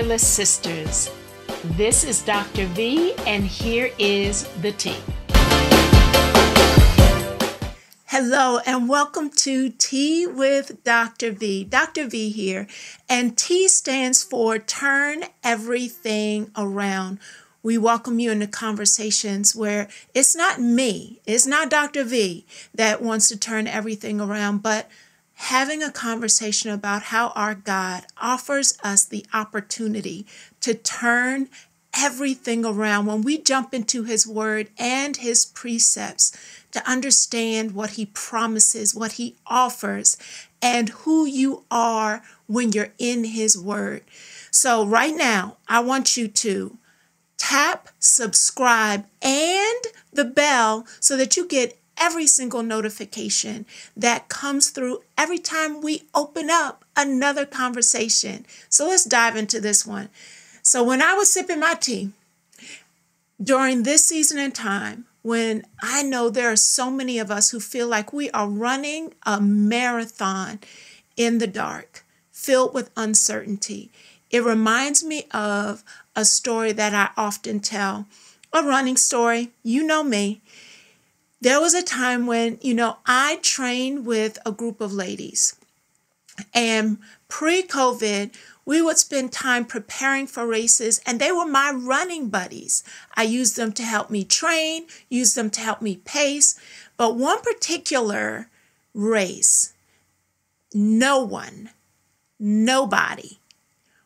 Fearless Sisters. This is Dr. V, and here is the tea. Hello, and welcome to Tea with Dr. V. Dr. V here, and T stands for Turn Everything Around. We welcome you into conversations where it's not me, it's not Dr. V that wants to turn everything around, but having a conversation about how our God offers us the opportunity to turn everything around when we jump into His Word and His precepts to understand what He promises, what He offers, and who you are when you're in His Word. So, right now, I want you to tap subscribe and the bell so that you get every single notification that comes through every time we open up another conversation. So let's dive into this one. So, when I was sipping my tea during this season and time, when I know there are so many of us who feel like we are running a marathon in the dark, filled with uncertainty, it reminds me of a story that I often tell a running story. You know me. There was a time when, you know, I trained with a group of ladies, and pre COVID, we would spend time preparing for races, and they were my running buddies. I used them to help me train, used them to help me pace. But one particular race, no one, nobody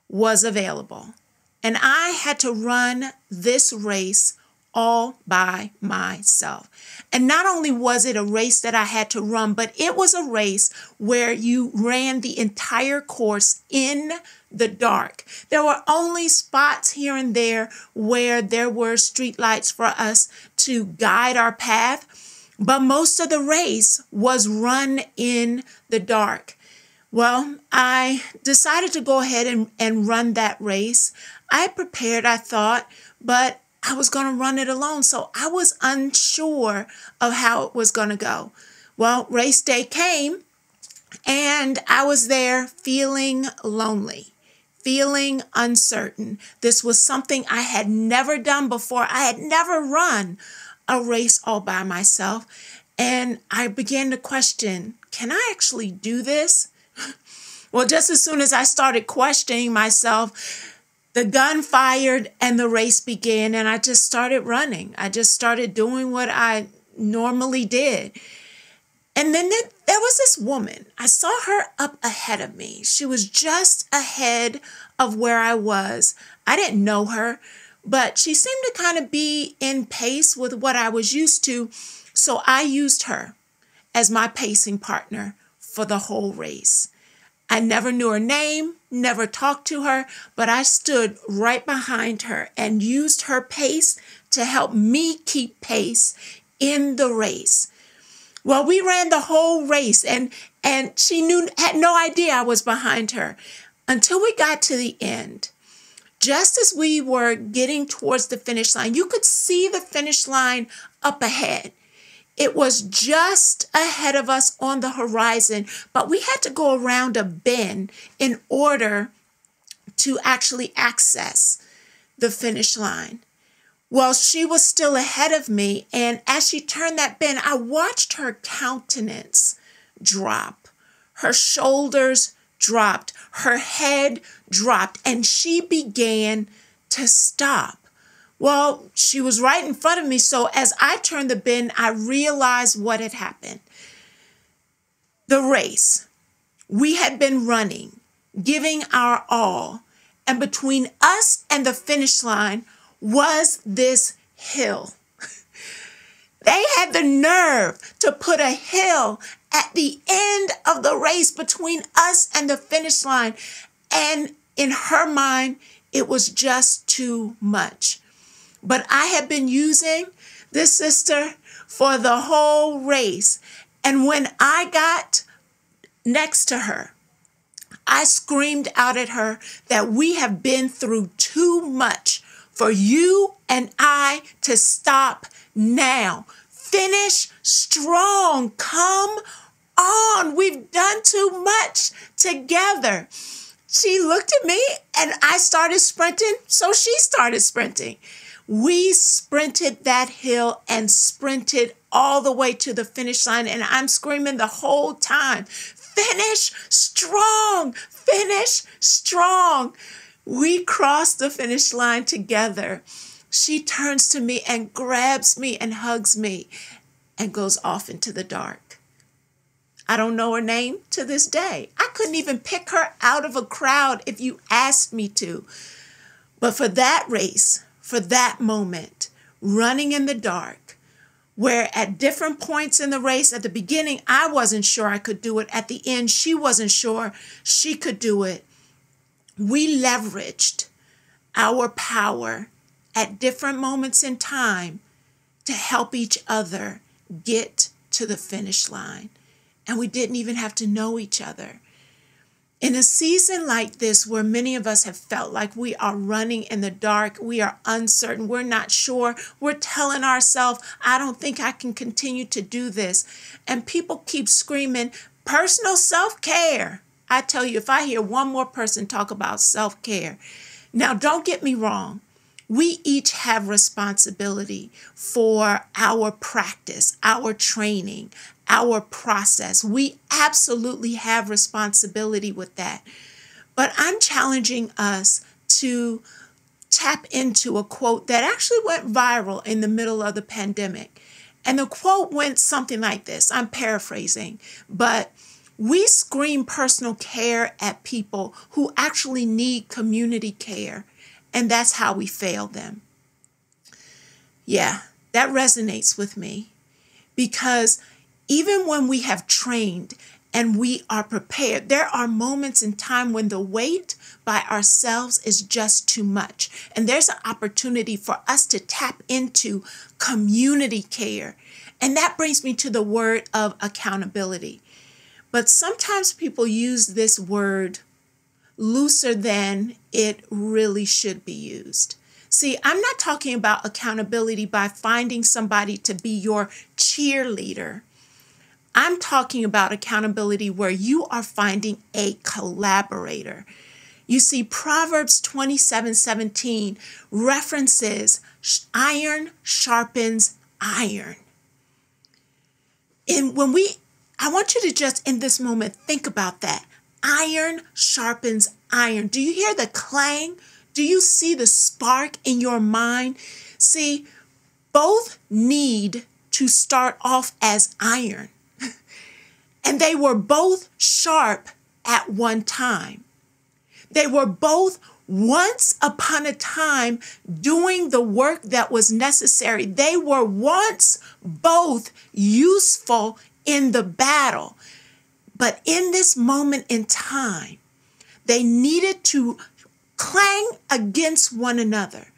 was available. And I had to run this race all by myself. And not only was it a race that I had to run, but it was a race where you ran the entire course in the dark. There were only spots here and there where there were street lights for us to guide our path, but most of the race was run in the dark. Well, I decided to go ahead and, and run that race. I prepared, I thought, but I was going to run it alone. So I was unsure of how it was going to go. Well, race day came and I was there feeling lonely, feeling uncertain. This was something I had never done before. I had never run a race all by myself. And I began to question can I actually do this? Well, just as soon as I started questioning myself, the gun fired and the race began and i just started running. I just started doing what i normally did. And then there, there, was this woman. I saw her up ahead of me. She was just ahead of where i was. I didn't know her but she seemed to kind of be in pace with what i was used to so i used her as my pacing partner for the whole race I never knew her name, never talked to her, but I stood right behind her and used her pace to help me keep pace in the race. Well, we ran the whole race and and she knew had no idea I was behind her until we got to the end. Just as we were getting towards the finish line, you could see the finish line up ahead. It was just ahead of us on the horizon, but we had to go around a bend in order to actually access the finish line. Well, she was still ahead of me, and as she turned that bend, I watched her countenance drop. Her shoulders dropped, her head dropped, and she began to stop. Well, she was right in front of me. So as I turned the bend, I realized what had happened. The race. We had been running, giving our all. And between us and the finish line was this hill. they had the nerve to put a hill at the end of the race between us and the finish line. And in her mind, it was just too much. But I have been using this sister for the whole race. And when I got next to her, I screamed out at her that we have been through too much for you and I to stop now. Finish strong. Come on. We've done too much together. she looked at me and I started sprinting, so she started sprinting. We sprinted that hill and sprinted all the way to the finish line, and I'm screaming the whole time finish strong, finish strong. We crossed the finish line together. She turns to me and grabs me and hugs me and goes off into the dark. I don't know her name to this day. I couldn't even pick her out of a crowd if you asked me to. But for that race, for that moment, running in the dark, where at different points in the race, at the beginning, I wasn't sure I could do it. At the end, she wasn't sure she could do it. We leveraged our power at different moments in time to help each other get to the finish line. And we didn't even have to know each other. In a season like this, where many of us have felt like we are running in the dark, we are uncertain, we're not sure, we're telling ourselves, I don't think I can continue to do this. And people keep screaming, personal self care. I tell you, if I hear one more person talk about self care, now don't get me wrong we each have responsibility for our practice, our training, our process. We absolutely have responsibility with that. But I'm challenging us to tap into a quote that actually went viral in the middle of the pandemic. And the quote went something like this I'm paraphrasing, but we scream personal care at people who actually need community care and that's how we fail them. Yeah, that resonates with me because even when we have trained and we are prepared, there are moments in time when the weight by ourselves is just too much. And there's an opportunity for us to tap into community care. And that brings me to the word of accountability. But sometimes people use this word looser than it really should be used. See, I'm not talking about accountability by finding somebody to be your cheerleader. I'm talking about accountability where you are finding a collaborator. You see, Proverbs 27 17 references iron sharpens iron. And when we, I want you to just in this moment think about that iron sharpens iron. Do you hear the clang? Do you see the spark in your mind? See, both need to start off as iron, and they were both sharp at one time. They were both once upon a time doing the work that was necessary. They were once both useful in the battle. But in this moment in time, they needed to clang against one another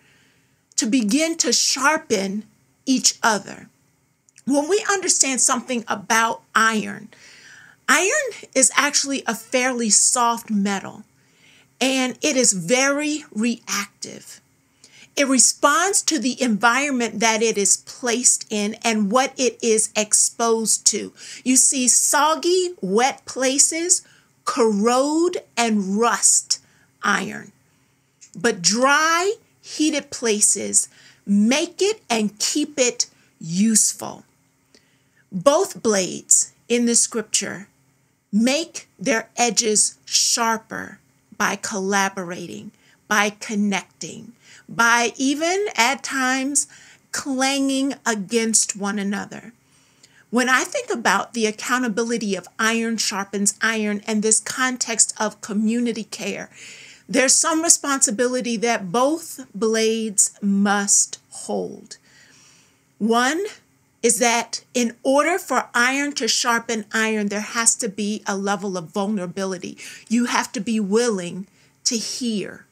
to begin to sharpen each other. When we understand something about iron, iron is actually a fairly soft metal and it is very reactive. It responds to the environment that it is placed in and what it is exposed to. You see, soggy, wet places corrode and rust iron, but dry, heated places make it and keep it useful. Both blades in the scripture make their edges sharper by collaborating, by connecting by even at times clanging against one another. When I think about the accountability of iron sharpens iron and this context of community care, there's some responsibility that both blades must hold. One is that in order for iron to sharpen iron, there has to be a level of vulnerability. You have to be willing to hear.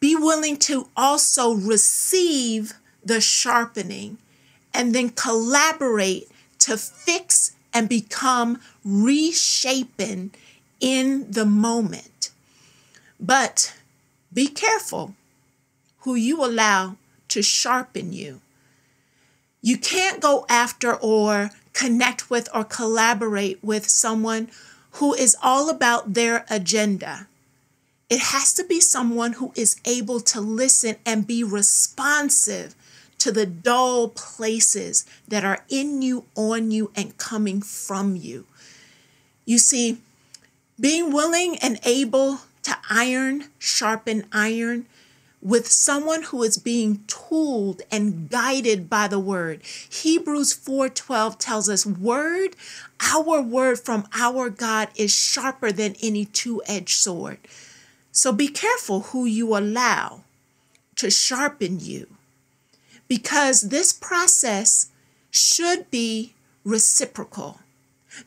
Be willing to also receive the sharpening and then collaborate to fix and become reshapen in the moment. But be careful who you allow to sharpen you. You can't go after or connect with or collaborate with someone who is all about their agenda It has to be someone who is able to listen and be responsive to the dull places that are in you, on you, and coming from you. You see, being willing and able to iron, sharpen iron with someone who is being tooled and guided by the word. Hebrews 4:12 tells us word, our word from our God is sharper than any two-edged sword. So be careful who you allow to sharpen you because this process should be reciprocal.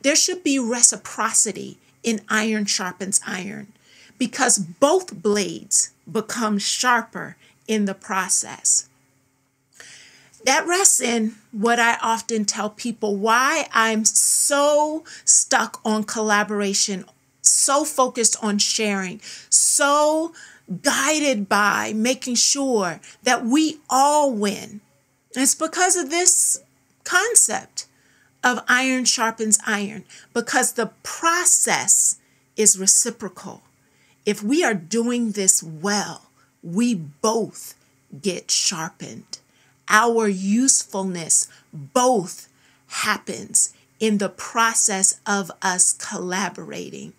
There should be reciprocity in iron sharpens iron because both blades become sharper in the process. That rests in what I often tell people why I'm so stuck on collaboration, so focused on sharing, so guided by making sure that we all win. It's because of this concept of iron sharpens iron, because the process is reciprocal. If we are doing this well, we both get sharpened. Our usefulness both happens in the process of us collaborating.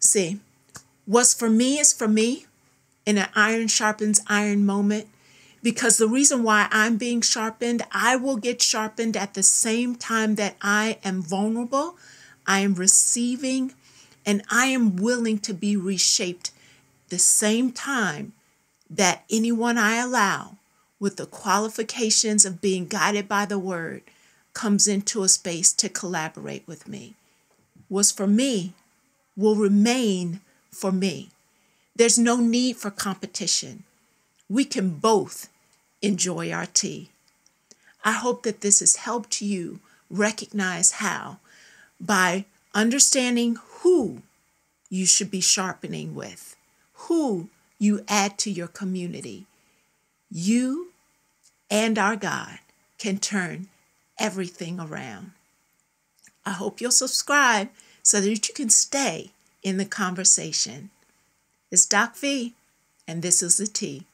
See, what's for me is for me in an iron sharpens iron moment because the reason why I'm being sharpened, I will get sharpened at the same time that I am vulnerable, I am receiving, and I am willing to be reshaped the same time that anyone I allow with the qualifications of being guided by the word comes into a space to collaborate with me. What's for me will remain for me. There's no need for competition. We can both enjoy our tea. I hope that this has helped you recognize how by understanding who you should be sharpening with, who you add to your community. You and our God can turn everything around. I hope you'll subscribe so that you can stay in the conversation. It's Doc V, and this is the tea.